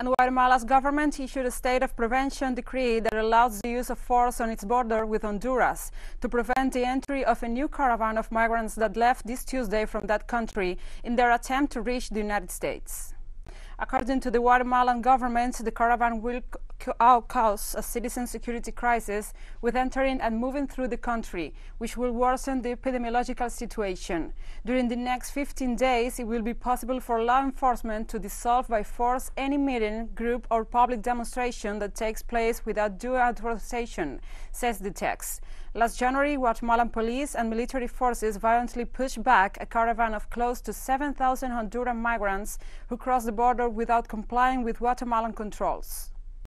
And Guatemala's government issued a state of prevention decree that allows the use of force on its border with Honduras to prevent the entry of a new caravan of migrants that left this Tuesday from that country in their attempt to reach the United States. According to the Guatemalan government, the caravan will cause a citizen security crisis with entering and moving through the country, which will worsen the epidemiological situation. During the next 15 days, it will be possible for law enforcement to dissolve by force any meeting, group, or public demonstration that takes place without due authorization, says the text. Last January, Guatemalan police and military forces violently pushed back a caravan of close to 7,000 Honduran migrants who crossed the border without complying with Guatemalan controls.